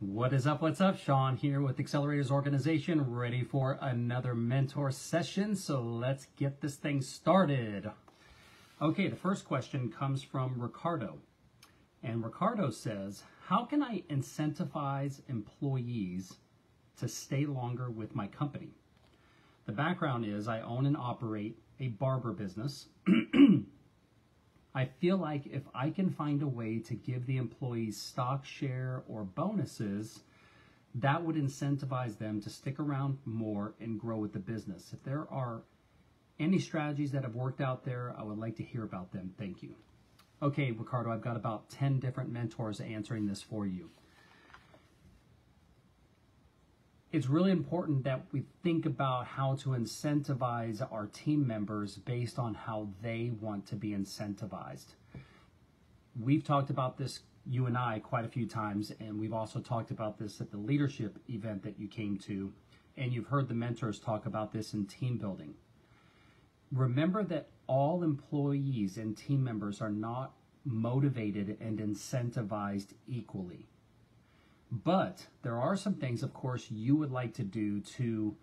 What is up? What's up? Shawn here with Accelerators Organization, ready for another mentor session. So let's get this thing started. Okay, the first question comes from Ricardo. And Ricardo says, How can I incentivize employees to stay longer with my company? The background is I own and operate a barber business. I feel like if I can find a way to give the employees stock share or bonuses, that would incentivize them to stick around more and grow with the business. If there are any strategies that have worked out there, I would like to hear about them. Thank you. Okay, Ricardo, I've got about 10 different mentors answering this for you. It's really important that we think about how to incentivize our team members based on how they want to be incentivized. We've talked about this, you and I, quite a few times, and we've also talked about this at the leadership event that you came to, and you've heard the mentors talk about this in team building. Remember that all employees and team members are not motivated and incentivized equally but there are some things, of course, you would like to do to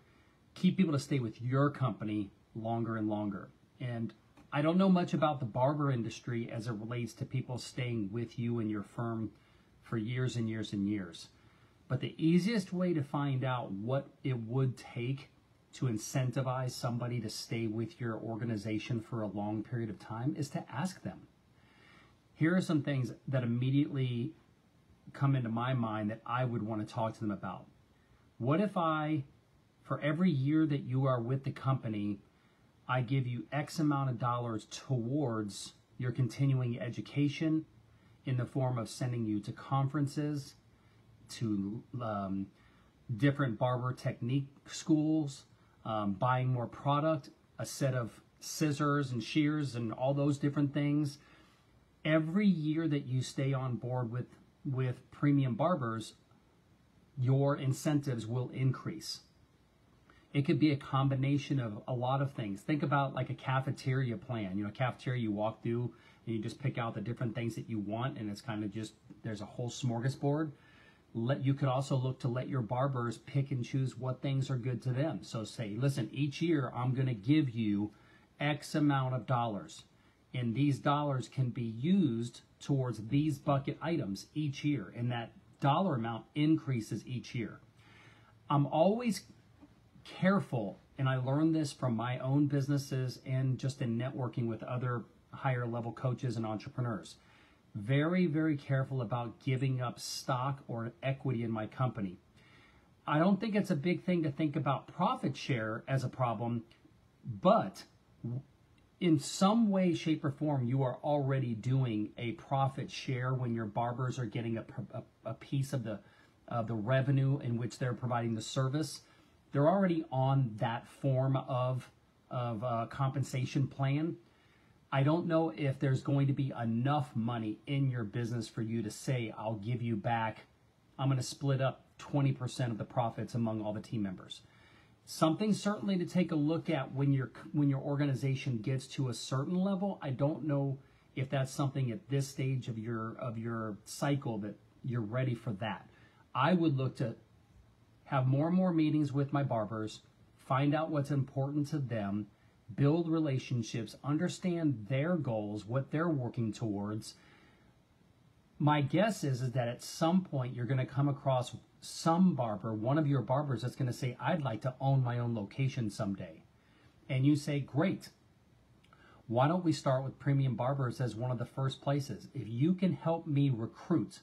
keep people to stay with your company longer and longer. And I don't know much about the barber industry as it relates to people staying with you and your firm for years and years and years. But the easiest way to find out what it would take to incentivize somebody to stay with your organization for a long period of time is to ask them. Here are some things that immediately come into my mind that I would want to talk to them about. What if I, for every year that you are with the company, I give you X amount of dollars towards your continuing education in the form of sending you to conferences, to um, different barber technique schools, um, buying more product, a set of scissors and shears and all those different things. Every year that you stay on board with with premium barbers, your incentives will increase. It could be a combination of a lot of things. Think about like a cafeteria plan. You know, cafeteria you walk through and you just pick out the different things that you want and it's kind of just, there's a whole smorgasbord. Let, you could also look to let your barbers pick and choose what things are good to them. So say, listen, each year I'm going to give you X amount of dollars and these dollars can be used towards these bucket items each year, and that dollar amount increases each year. I'm always careful, and I learned this from my own businesses and just in networking with other higher level coaches and entrepreneurs. Very, very careful about giving up stock or equity in my company. I don't think it's a big thing to think about profit share as a problem, but in some way, shape, or form, you are already doing a profit share when your barbers are getting a, a, a piece of the, uh, the revenue in which they're providing the service. They're already on that form of, of uh, compensation plan. I don't know if there's going to be enough money in your business for you to say, I'll give you back, I'm going to split up 20% of the profits among all the team members something certainly to take a look at when your when your organization gets to a certain level. I don't know if that's something at this stage of your of your cycle that you're ready for that. I would look to have more and more meetings with my barbers, find out what's important to them, build relationships, understand their goals, what they're working towards. My guess is, is that at some point you're going to come across some barber, one of your barbers that's going to say, I'd like to own my own location someday. And you say, great. Why don't we start with premium barbers as one of the first places? If you can help me recruit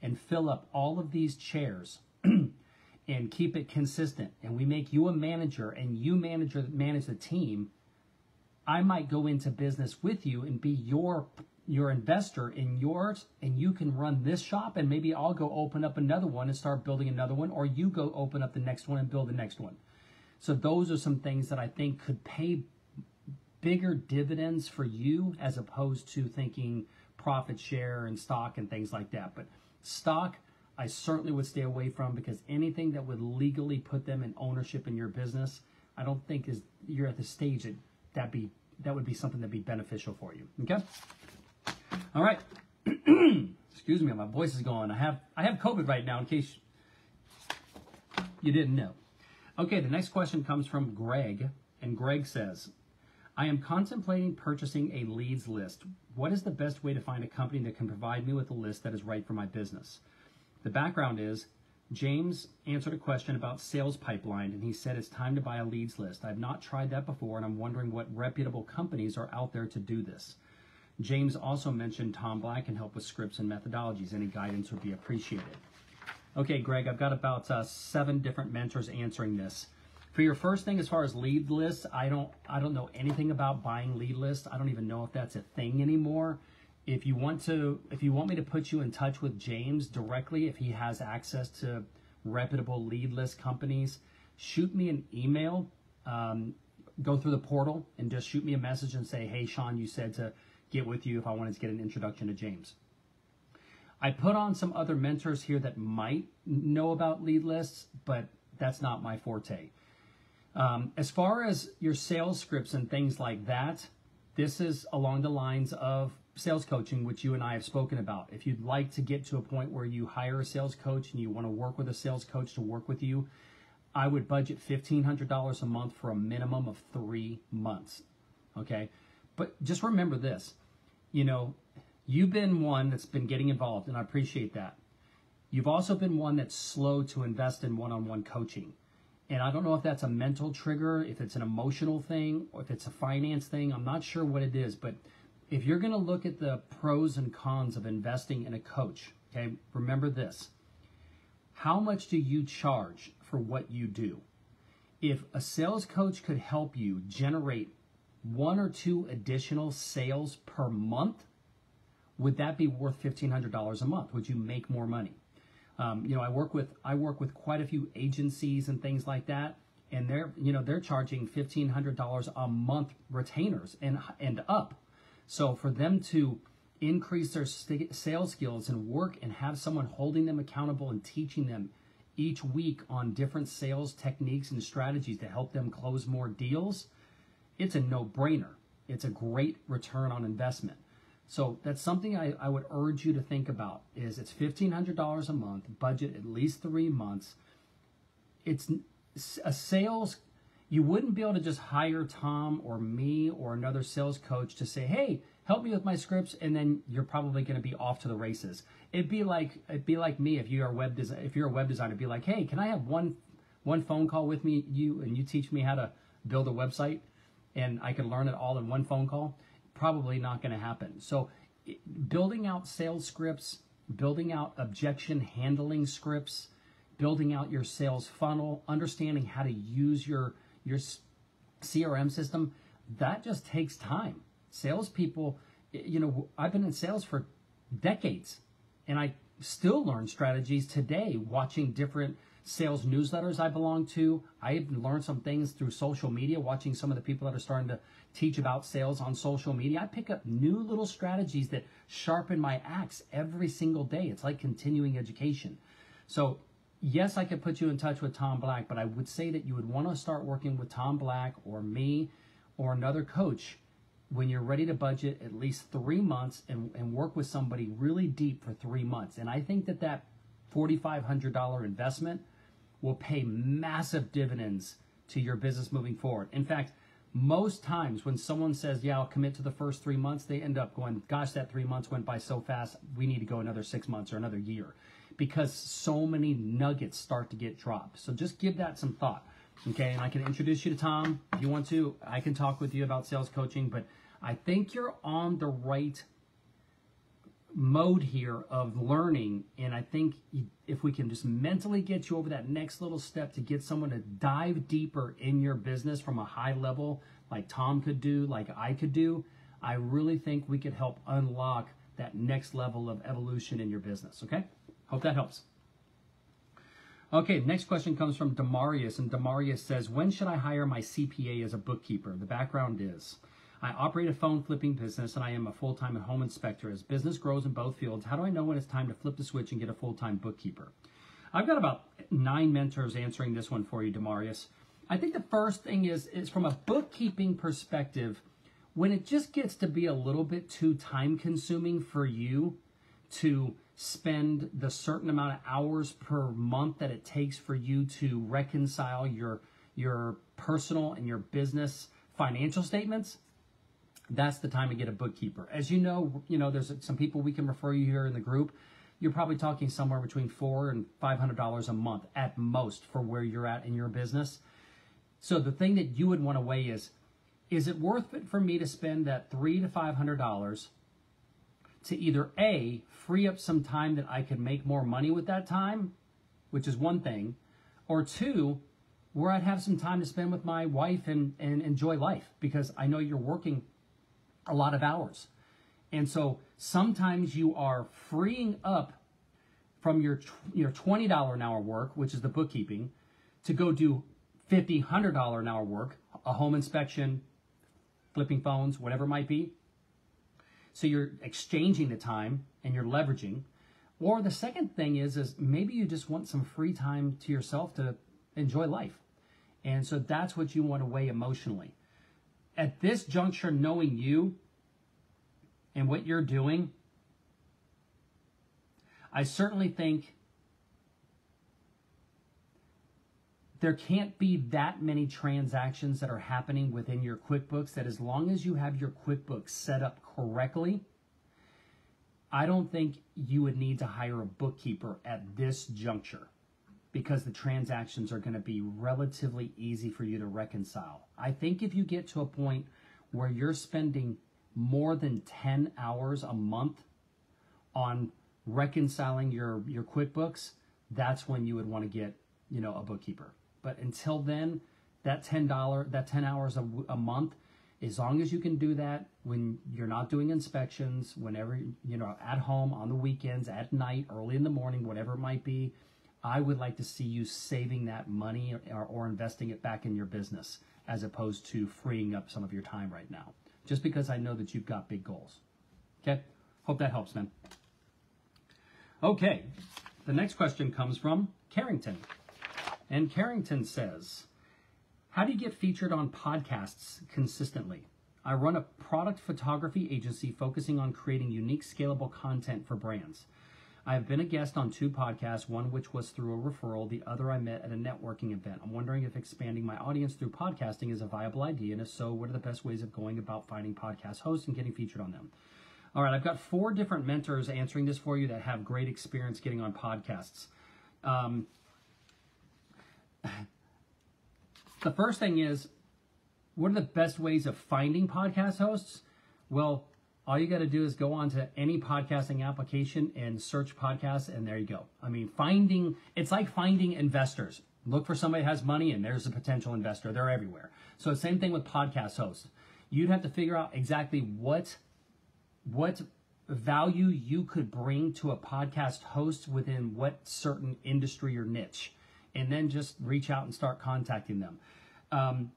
and fill up all of these chairs and keep it consistent, and we make you a manager and you manager manage the team, I might go into business with you and be your your investor in yours and you can run this shop and maybe I'll go open up another one and start building another one or you go open up the next one and build the next one. So those are some things that I think could pay bigger dividends for you as opposed to thinking profit share and stock and things like that. But stock, I certainly would stay away from because anything that would legally put them in ownership in your business, I don't think is you're at the stage that that be that would be something that'd be beneficial for you. Okay. All right. Excuse me, my voice is gone. I have I have COVID right now in case you didn't know. Okay, the next question comes from Greg, and Greg says, I am contemplating purchasing a leads list. What is the best way to find a company that can provide me with a list that is right for my business? The background is James answered a question about sales pipeline and he said it's time to buy a leads list. I've not tried that before and I'm wondering what reputable companies are out there to do this. James also mentioned Tom Black can help with scripts and methodologies. Any guidance would be appreciated. Okay, Greg, I've got about uh, seven different mentors answering this. For your first thing, as far as lead lists, I don't I don't know anything about buying lead lists. I don't even know if that's a thing anymore. If you want to, if you want me to put you in touch with James directly, if he has access to reputable lead list companies, shoot me an email. Um, go through the portal and just shoot me a message and say, "Hey, Shawn, you said to get with you if I wanted to get an introduction to James." I put on some other mentors here that might know about lead lists, but that's not my forte. Um, as far as your sales scripts and things like that, this is along the lines of sales coaching, which you and I have spoken about. If you'd like to get to a point where you hire a sales coach and you want to work with a sales coach to work with you, I would budget $1,500 a month for a minimum of three months. Okay. But just remember this you know, you've been one that's been getting involved, and I appreciate that. You've also been one that's slow to invest in one on one coaching. And I don't know if that's a mental trigger, if it's an emotional thing, or if it's a finance thing. I'm not sure what it is, but if you're going to look at the pros and cons of investing in a coach, okay, remember this. How much do you charge for what you do? If a sales coach could help you generate one or two additional sales per month, would that be worth $1,500 a month? Would you make more money? Um, you know, I work with I work with quite a few agencies and things like that, and they're you know they're charging fifteen hundred dollars a month retainers and and up. So for them to increase their sales skills and work and have someone holding them accountable and teaching them each week on different sales techniques and strategies to help them close more deals, it's a no-brainer. It's a great return on investment. So that's something I, I would urge you to think about is it's $1,500 a month, budget at least three months. It's a sales, you wouldn't be able to just hire Tom or me or another sales coach to say, hey, help me with my scripts, and then you're probably going to be off to the races. It'd be like it'd be like me if you're a web design if you're a web designer, be like, hey, can I have one one phone call with me, you, and you teach me how to build a website, and I can learn it all in one phone call probably not going to happen. So building out sales scripts, building out objection handling scripts, building out your sales funnel, understanding how to use your your CRM system, that just takes time. Salespeople, you know, I've been in sales for decades, and I still learn strategies today watching different sales newsletters I belong to. I've learned some things through social media, watching some of the people that are starting to teach about sales on social media. I pick up new little strategies that sharpen my axe every single day. It's like continuing education. So, yes, I could put you in touch with Tom Black, but I would say that you would want to start working with Tom Black or me or another coach when you're ready to budget at least three months and, and work with somebody really deep for three months. And I think that that $4,500 investment will pay massive dividends to your business moving forward. In fact, most times when someone says, Yeah, I'll commit to the first three months, they end up going, Gosh, that three months went by so fast. We need to go another six months or another year because so many nuggets start to get dropped. So just give that some thought. Okay. And I can introduce you to Tom if you want to. I can talk with you about sales coaching, but I think you're on the right mode here of learning. And I think if we can just mentally get you over that next little step to get someone to dive deeper in your business from a high level, like Tom could do, like I could do, I really think we could help unlock that next level of evolution in your business. Okay? Hope that helps. Okay, next question comes from Demarius, and Demarius says, When should I hire my CPA as a bookkeeper? The background is I operate a phone flipping business and I am a full time home inspector. As business grows in both fields, how do I know when it's time to flip the switch and get a full time bookkeeper? I've got about nine mentors answering this one for you, Demarius. I think the first thing is is from a bookkeeping perspective, when it just gets to be a little bit too time consuming for you to spend the certain amount of hours per month that it takes for you to reconcile your your personal and your business financial statements, that's the time to get a bookkeeper. As you know, you know there's some people we can refer you here in the group. You're probably talking somewhere between four and five hundred dollars a month at most for where you're at in your business. So the thing that you would want to weigh is, is it worth it for me to spend that three to five hundred dollars to either A, free up some time that I could make more money with that time, which is one thing, or two, where I'd have some time to spend with my wife and, and enjoy life because I know you're working a lot of hours. And so sometimes you are freeing up from your, your $20 an hour work, which is the bookkeeping, to go do $50, $100 an hour work, a home inspection, flipping phones, whatever it might be. So you're exchanging the time and you're leveraging. Or the second thing is, is maybe you just want some free time to yourself to enjoy life. And so that's what you want to weigh emotionally. At this juncture, knowing you and what you're doing, I certainly think there can't be that many transactions that are happening within your QuickBooks that as long as you have your QuickBooks set up correctly, I don't think you would need to hire a bookkeeper at this juncture because the transactions are going to be relatively easy for you to reconcile. I think if you get to a point where you're spending more than 10 hours a month on reconciling your, your QuickBooks, that's when you would want to get, you know, a bookkeeper. But until then, that $10, that 10 hours a, a month, as long as you can do that when you're not doing inspections, whenever, you know, at home, on the weekends, at night, early in the morning, whatever it might be, I would like to see you saving that money or, or investing it back in your business as opposed to freeing up some of your time right now. Just because I know that you've got big goals. Okay? Hope that helps, man. Okay, the next question comes from Carrington. And Carrington says, How do you get featured on podcasts consistently? I run a product photography agency focusing on creating unique, scalable content for brands. I have been a guest on two podcasts, one which was through a referral, the other I met at a networking event. I'm wondering if expanding my audience through podcasting is a viable idea, and if so, what are the best ways of going about finding podcast hosts and getting featured on them? All right, I've got four different mentors answering this for you that have great experience getting on podcasts. Um, the first thing is, what are the best ways of finding podcast hosts? Well, all you got to do is go on to any podcasting application and search podcasts, and there you go. I mean, finding it's like finding investors. Look for somebody that has money, and there's a potential investor. They're everywhere. So same thing with podcast hosts. You'd have to figure out exactly what what value you could bring to a podcast host within what certain industry or niche and then just reach out and start contacting them. Um,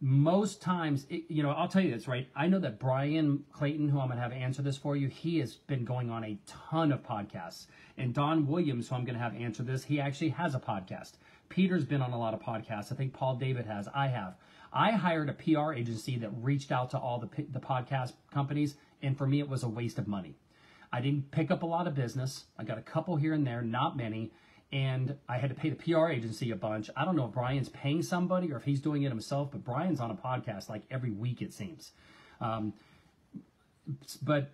most times, it, you know, I'll tell you this, right? I know that Brian Clayton, who I'm going to have answer this for you, he has been going on a ton of podcasts. And Don Williams, who I'm going to have answer this, he actually has a podcast. Peter's been on a lot of podcasts. I think Paul David has. I have. I hired a PR agency that reached out to all the, the podcast companies, and for me, it was a waste of money. I didn't pick up a lot of business. I got a couple here and there, not many and I had to pay the PR agency a bunch. I don't know if Brian's paying somebody or if he's doing it himself, but Brian's on a podcast like every week, it seems. Um, but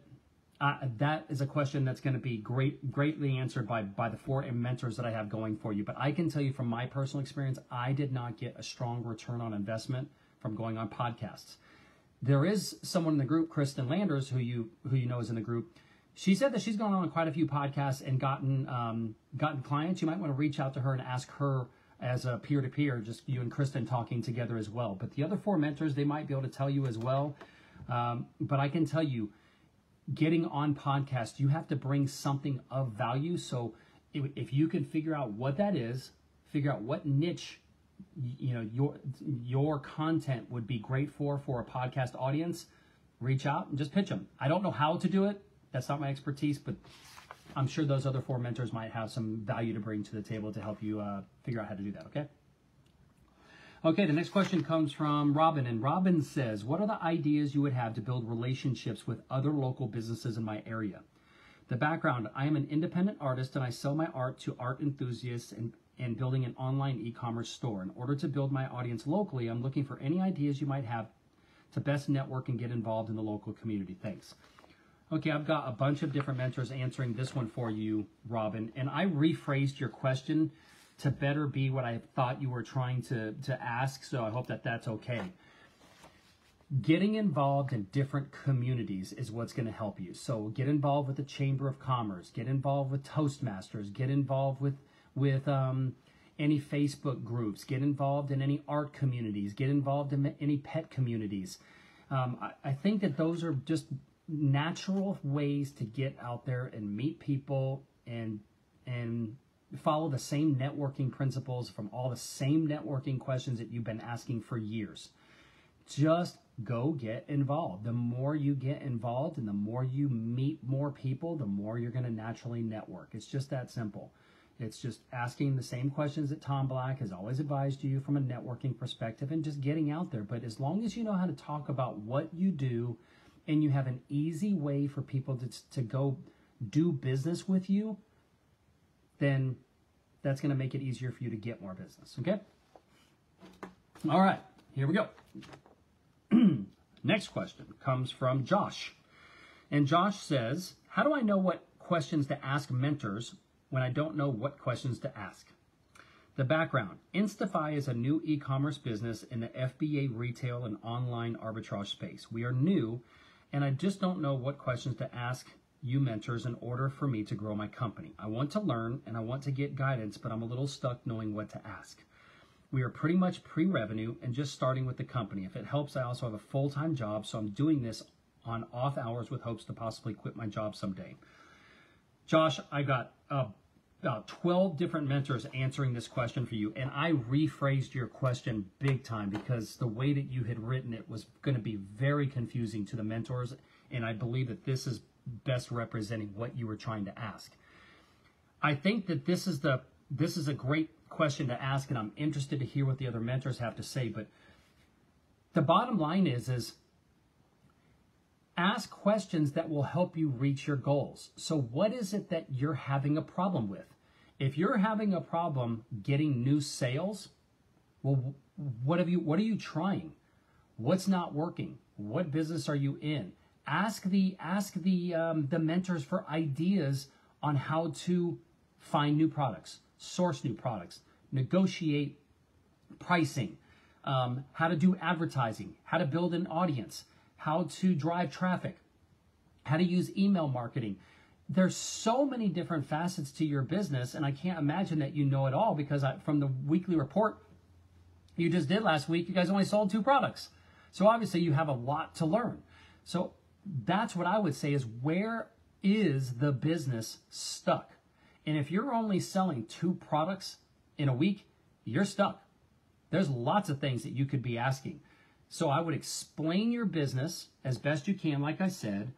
that is a question that's going to be great, greatly answered by, by the four mentors that I have going for you. But I can tell you from my personal experience, I did not get a strong return on investment from going on podcasts. There is someone in the group, Kristen Landers, who you who you know is in the group she said that she's gone on quite a few podcasts and gotten um, gotten clients. You might want to reach out to her and ask her as a peer to peer, just you and Kristen talking together as well. But the other four mentors, they might be able to tell you as well. Um, but I can tell you, getting on podcast, you have to bring something of value. So if, if you can figure out what that is, figure out what niche you know your your content would be great for for a podcast audience reach out and just pitch them i don't know how to do it that's not my expertise, but I'm sure those other four mentors might have some value to bring to the table to help you uh, figure out how to do that, okay? Okay, the next question comes from Robin, and Robin says, What are the ideas you would have to build relationships with other local businesses in my area? The background I am an independent artist and I sell my art to art enthusiasts and, and building an online e commerce store. In order to build my audience locally, I'm looking for any ideas you might have to best network and get involved in the local community. Thanks. Okay, I've got a bunch of different mentors answering this one for you, Robin, and I rephrased your question to better be what I thought you were trying to, to ask, so I hope that that's okay. Getting involved in different communities is what's going to help you. So get involved with the Chamber of Commerce, get involved with Toastmasters, get involved with with um, any Facebook groups, get involved in any art communities, get involved in any pet communities. Um, I, I think that those are just natural ways to get out there and meet people and and follow the same networking principles from all the same networking questions that you've been asking for years. Just go get involved. The more you get involved and the more you meet more people, the more you're going to naturally network. It's just that simple. It's just asking the same questions that Tom Black has always advised you from a networking perspective and just getting out there. But as long as you know how to talk about what you do and you have an easy way for people to, to go do business with you, then that's going to make it easier for you to get more business. Okay? All right, here we go. Next question comes from Josh. And Josh says, How do I know what questions to ask mentors when I don't know what questions to ask? The background Instify is a new e commerce business in the FBA retail and online arbitrage space. We are new, and I just don't know what questions to ask you mentors in order for me to grow my company. I want to learn and I want to get guidance, but I'm a little stuck knowing what to ask. We are pretty much pre revenue and just starting with the company. If it helps, I also have a full time job, so I'm doing this on off hours with hopes to possibly quit my job someday. Josh, I got uh, about 12 different mentors answering this question for you, and I rephrased your question big time because the way that you had written it was going to be very confusing to the mentors, and I believe that this is best representing what you were trying to ask. I think that this is the this is a great question to ask, and I'm interested to hear what the other mentors have to say. But the bottom line is is ask questions that will help you reach your goals. So what is it that you're having a problem with? If you're having a problem getting new sales, well what have you what are you trying? What's not working? What business are you in? ask the ask the um, the mentors for ideas on how to find new products, source new products, negotiate pricing, um, how to do advertising, how to build an audience, how to drive traffic, how to use email marketing. There's so many different facets to your business, and I can't imagine that you know it all because I, from the weekly report you just did last week, you guys only sold two products. So obviously you have a lot to learn. So that's what I would say is where is the business stuck? And if you're only selling two products in a week, you're stuck. There's lots of things that you could be asking. So I would explain your business as best you can, like I said.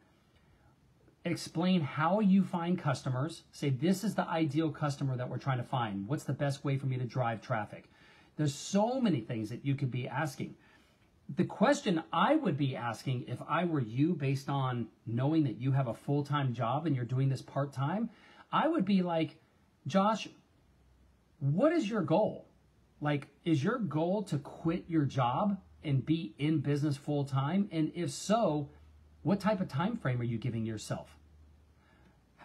Explain how you find customers. Say, this is the ideal customer that we're trying to find. What's the best way for me to drive traffic? There's so many things that you could be asking the question I would be asking if I were you, based on knowing that you have a full time job and you're doing this part time, I would be like, Josh, what is your goal? Like, is your goal to quit your job and be in business full time? And if so, what type of time frame are you giving yourself?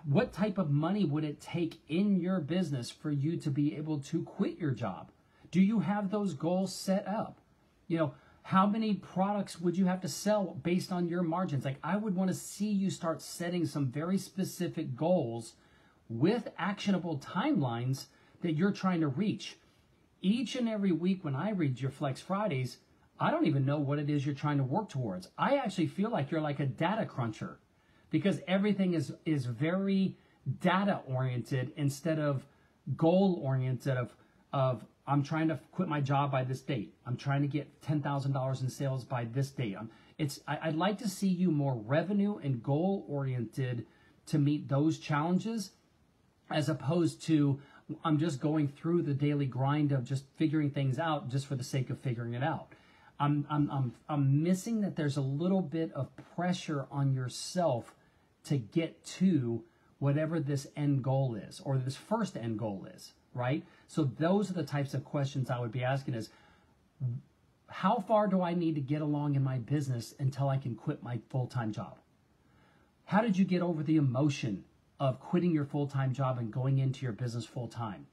What type of money would it take in your business for you to be able to quit your job? Do you have those goals set up? You know, how many products would you have to sell based on your margins? Like, I would want to see you start setting some very specific goals with actionable timelines that you're trying to reach. Each and every week when I read your Flex Fridays, I don't even know what it is you're trying to work towards. I actually feel like you're like a data cruncher because everything is is very data oriented instead of goal oriented of of I'm trying to quit my job by this date. I'm trying to get $10,000 in sales by this date. I'm, it's, I, would like to see you more revenue and goal oriented to meet those challenges as opposed to I'm just going through the daily grind of just figuring things out just for the sake of figuring it out. I'm, I'm, I'm, I'm missing that there's a little bit of pressure on yourself to get to whatever this end goal is or this first end goal is, right? So those are the types of questions I would be asking is how far do I need to get along in my business until I can quit my full-time job? How did you get over the emotion of quitting your full-time job and going into your business full-time?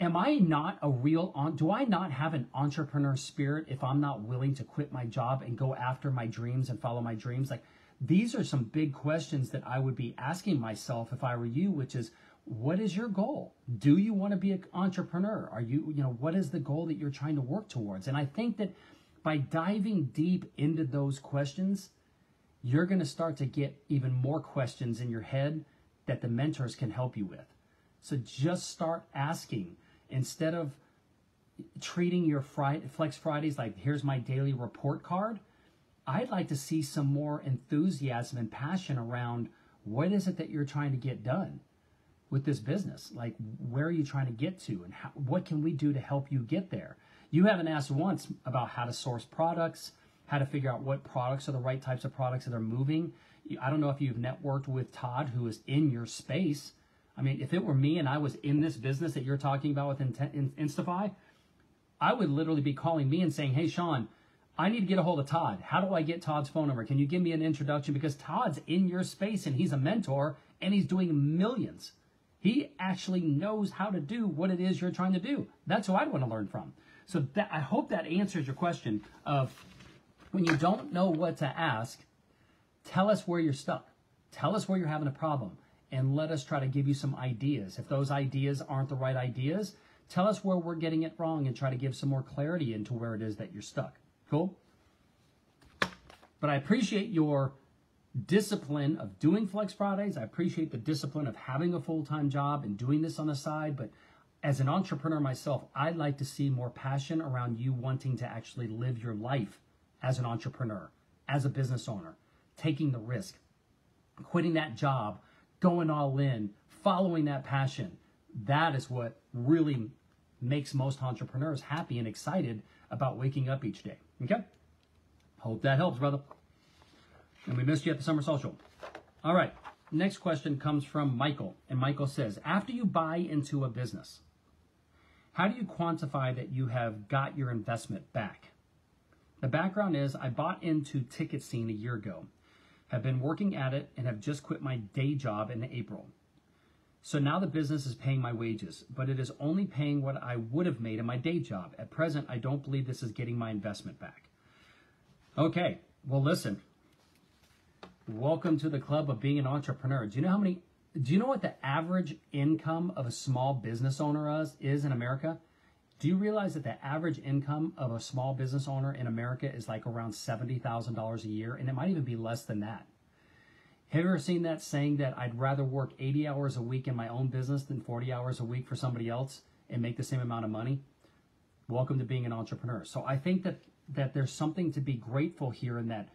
Am I not a real on do I not have an entrepreneur spirit if I'm not willing to quit my job and go after my dreams and follow my dreams? Like these are some big questions that I would be asking myself if I were you, which is what is your goal? Do you want to be an entrepreneur? Are you, you know, what is the goal that you're trying to work towards? And I think that by diving deep into those questions, you're going to start to get even more questions in your head that the mentors can help you with. So just start asking instead of treating your Friday, Flex Fridays like here's my daily report card. I'd like to see some more enthusiasm and passion around what is it that you're trying to get done with this business? Like, where are you trying to get to, and how, what can we do to help you get there? You haven't asked once about how to source products, how to figure out what products are the right types of products that are moving. I don't know if you've networked with Todd, who is in your space. I mean, if it were me and I was in this business that you're talking about with Instify, I would literally be calling me and saying, "Hey, Shawn." I need to get a hold of Todd. How do I get Todd's phone number? Can you give me an introduction? Because Todd's in your space and he's a mentor and he's doing millions. He actually knows how to do what it is you're trying to do. That's who I'd want to learn from. So that, I hope that answers your question of when you don't know what to ask, tell us where you're stuck. Tell us where you're having a problem and let us try to give you some ideas. If those ideas aren't the right ideas, tell us where we're getting it wrong and try to give some more clarity into where it is that you're stuck. Cool? But I appreciate your discipline of doing Flex Fridays. I appreciate the discipline of having a full time job and doing this on the side. But as an entrepreneur myself, I'd like to see more passion around you wanting to actually live your life as an entrepreneur, as a business owner, taking the risk, quitting that job, going all in, following that passion. That is what really makes most entrepreneurs happy and excited about waking up each day. Okay? Hope that helps, brother. And we missed you at the summer social. All right. Next question comes from Michael. And Michael says, after you buy into a business, how do you quantify that you have got your investment back? The background is I bought into Ticket Scene a year ago, have been working at it, and have just quit my day job in April. So now the business is paying my wages, but it is only paying what I would have made in my day job. At present, I don't believe this is getting my investment back. Okay, well, listen, Welcome to the club of being an entrepreneur. Do you know how many do you know what the average income of a small business owner is, is in America? Do you realize that the average income of a small business owner in America is like around $70,000 a year and it might even be less than that? Have you ever seen that saying that I'd rather work 80 hours a week in my own business than 40 hours a week for somebody else and make the same amount of money? Welcome to being an entrepreneur. So I think that that there's something to be grateful here in that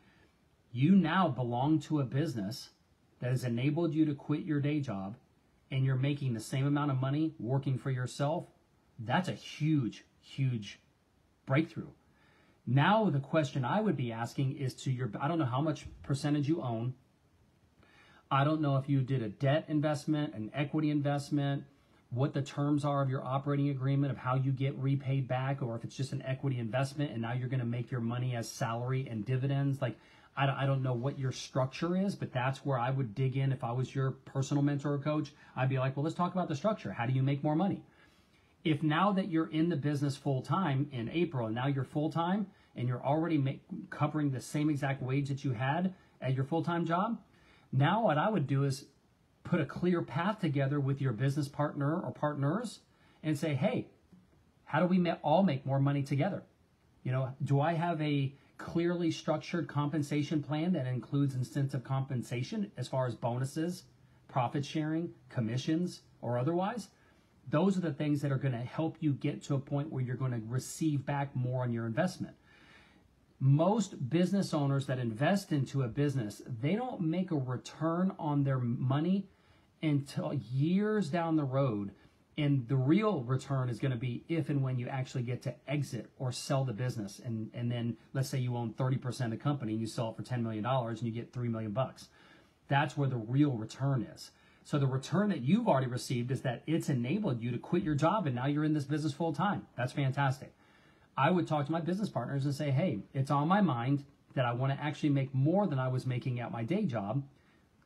you now belong to a business that has enabled you to quit your day job and you're making the same amount of money working for yourself, that's a huge, huge breakthrough. Now, the question I would be asking is to your, I don't know how much percentage you own. I don't know if you did a debt investment, an equity investment, what the terms are of your operating agreement of how you get repaid back, or if it's just an equity investment and now you're going to make your money as salary and dividends. Like, I don't, know what your structure is, but that's where I would dig in if I was your personal mentor or coach. I'd be like, well, let's talk about the structure. How do you make more money? If now that you're in the business full time in April, and now you're full time and you're already make, covering the same exact wage that you had at your full time job, now what I would do is put a clear path together with your business partner or partners and say, hey, how do we all make more money together? You know, do I have a clearly structured compensation plan that includes incentive compensation as far as bonuses, profit sharing, commissions, or otherwise. Those are the things that are going to help you get to a point where you're going to receive back more on your investment. Most business owners that invest into a business, they don't make a return on their money until years down the road and the real return is going to be if and when you actually get to exit or sell the business. And, and then let's say you own 30% of the company and you sell it for $10 million and you get 3 million bucks. That's where the real return is. So the return that you've already received is that it's enabled you to quit your job and now you're in this business full time. That's fantastic. I would talk to my business partners and say, hey, it's on my mind that I want to actually make more than I was making at my day job.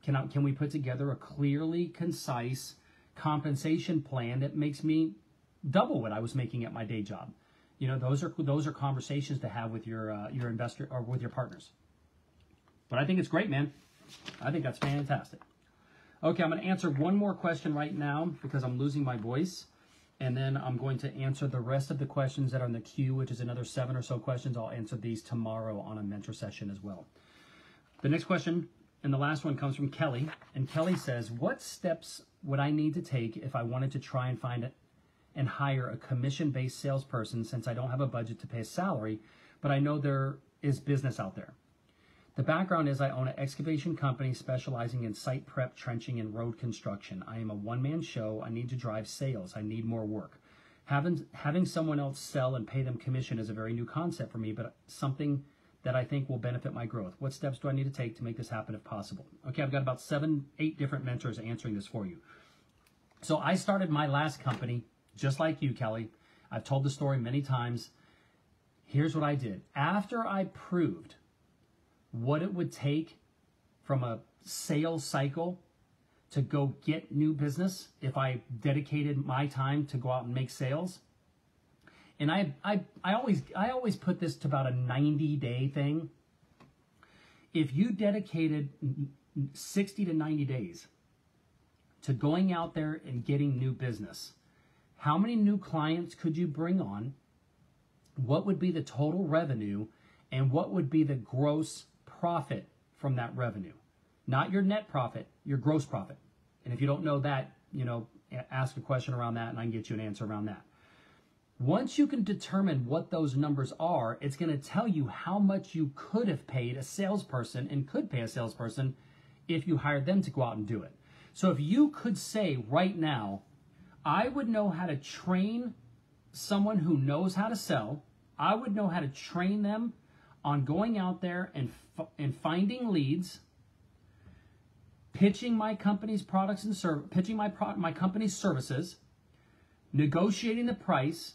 Can, I, can we put together a clearly concise compensation plan that makes me double what I was making at my day job? You know, those are those are conversations to have with your uh, your investor or with your partners. But I think it's great, man. I think that's fantastic. Okay, I'm going to answer one more question right now because I'm losing my voice. And then I'm going to answer the rest of the questions that are in the queue, which is another seven or so questions. I'll answer these tomorrow on a mentor session as well. The next question and the last one comes from Kelly. And Kelly says, What steps would I need to take if I wanted to try and find and hire a commission based salesperson since I don't have a budget to pay a salary, but I know there is business out there? The background is I own an excavation company specializing in site prep, trenching, and road construction. I am a one man show. I need to drive sales. I need more work. Having, having someone else sell and pay them commission is a very new concept for me, but something that I think will benefit my growth. What steps do I need to take to make this happen if possible? Okay, I've got about seven, eight different mentors answering this for you. So I started my last company just like you, Kelly. I've told the story many times. Here's what I did. After I proved what it would take from a sales cycle to go get new business if I dedicated my time to go out and make sales. And I, I, I always, I always put this to about a 90 day thing. If you dedicated 60 to 90 days to going out there and getting new business, how many new clients could you bring on? What would be the total revenue? And what would be the gross profit from that revenue. Not your net profit, your gross profit. And if you don't know that, you know, ask a question around that and I can get you an answer around that. Once you can determine what those numbers are, it's going to tell you how much you could have paid a salesperson and could pay a salesperson if you hired them to go out and do it. So if you could say right now, I would know how to train someone who knows how to sell, I would know how to train them on going out there and, and finding leads, pitching my company's products and service, pitching my pro- my company's services, negotiating the price,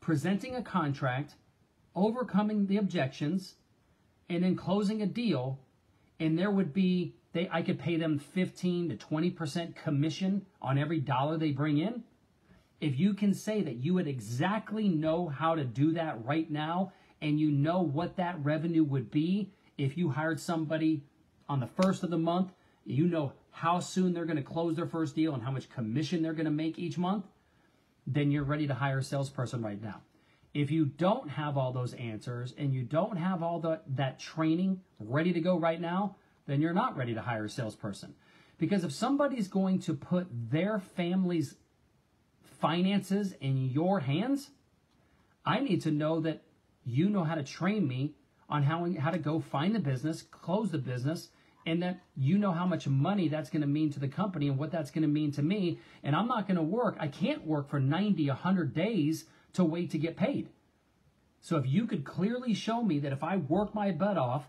presenting a contract, overcoming the objections, and then closing a deal, and there would be they I could pay them 15 to 20% commission on every dollar they bring in. If you can say that you would exactly know how to do that right now and you know what that revenue would be if you hired somebody on the first of the month, you know how soon they're going to close their first deal and how much commission they're going to make each month, then you're ready to hire a salesperson right now. If you don't have all those answers and you don't have all the, that training ready to go right now, then you're not ready to hire a salesperson. Because if somebody's going to put their family's finances in your hands, I need to know that you know how to train me on how, how to go find the business, close the business, and that you know how much money that's going to mean to the company and what that's going to mean to me. And I'm not going to work, I can't work for 90, 100 days to wait to get paid. So if you could clearly show me that if I work my butt off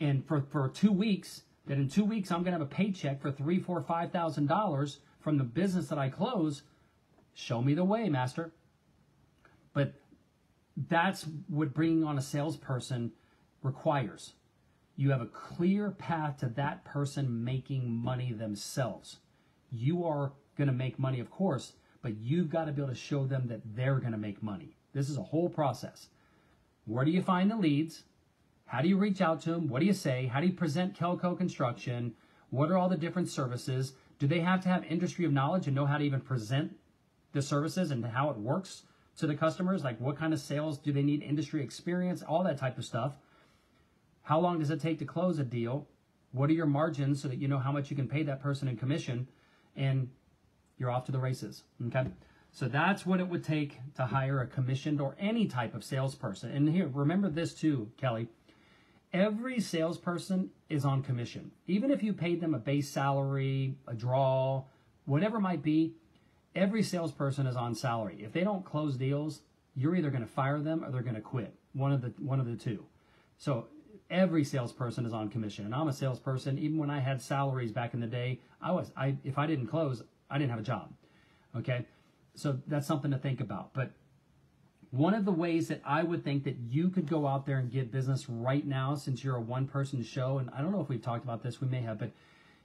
and for, for two weeks, that in two weeks I'm going to have a paycheck for three, four, five thousand dollars from the business that I close, show me the way, master. That's what bringing on a salesperson requires. You have a clear path to that person making money themselves. You are going to make money, of course, but you've got to be able to show them that they're going to make money. This is a whole process. Where do you find the leads? How do you reach out to them? What do you say? How do you present Kelco Construction? What are all the different services? Do they have to have industry of knowledge and know how to even present the services and how it works? To the customers, like what kind of sales do they need, industry experience, all that type of stuff. How long does it take to close a deal? What are your margins so that you know how much you can pay that person in commission? And you're off to the races. Okay. So that's what it would take to hire a commissioned or any type of salesperson. And here, remember this too, Kelly. Every salesperson is on commission. Even if you paid them a base salary, a draw, whatever it might be, every salesperson is on salary. If they don't close deals, you're either going to fire them or they're going to quit. One of the one of the two. So every salesperson is on commission. And I'm a salesperson. Even when I had salaries back in the day, I was I if I didn't close, I didn't have a job. Okay, so that's something to think about. But one of the ways that I would think that you could go out there and get business right now, since you're a one-person show, and I don't know if we've talked about this, we may have, but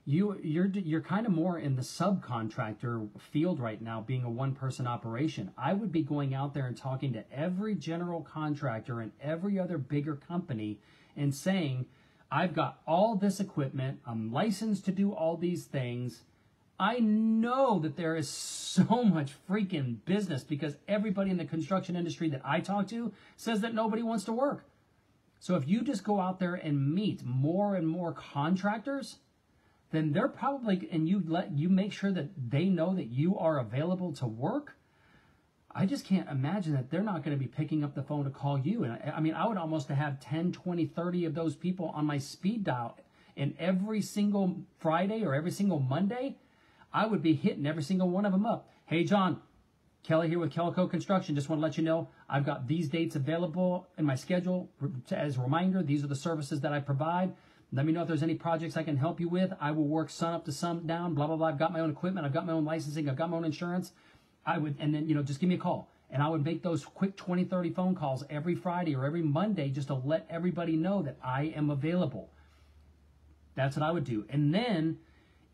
you you're you're kind of more in the subcontractor field right now being a one person operation. I would be going out there and talking to every general contractor and every other bigger company and saying i've got all this equipment. I'm licensed to do all these things. I know that there is so much freaking business because everybody in the construction industry that i talk to says that nobody wants to work. So if you just go out there and meet more and more contractors then they're probably and you let you make sure that they know that you are available to work. I just can't imagine that they're not going to be picking up the phone to call you. And I, I, mean i would almost have 10 20 30 of those people on my speed dial and every single friday or every single monday. I would be hitting every single one of them up. Hey john kelly here with Kellico construction. Just want to let you know i've got these dates available in my schedule. As a reminder these are the services that i provide let me know if there's any projects I can help you with. I will work sun up to sun down, blah, blah, blah. I've got my own equipment. I've got my own licensing. I've got my own insurance. I would, and then, you know, just give me a call. And I would make those quick 20, 30 phone calls every Friday or every Monday just to let everybody know that I am available. That's what I would do. And then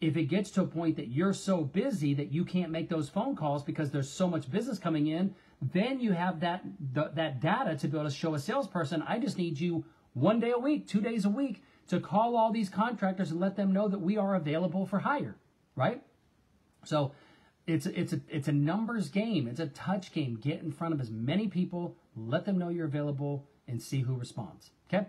if it gets to a point that you're so busy that you can't make those phone calls because there's so much business coming in, then you have that that data to be able to show a salesperson, I just need you one day a week, two days a week to call all these contractors and let them know that we are available for hire, right? So it's it's a it's a numbers game. It's a touch game. Get in front of as many people, let them know you're available, and see who responds. Okay.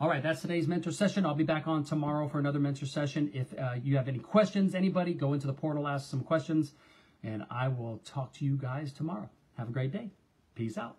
All right, that's today's mentor session. I'll be back on tomorrow for another mentor session. If uh, you have any questions, anybody, go into the portal, ask some questions, and I will talk to you guys tomorrow. Have a great day. Peace out.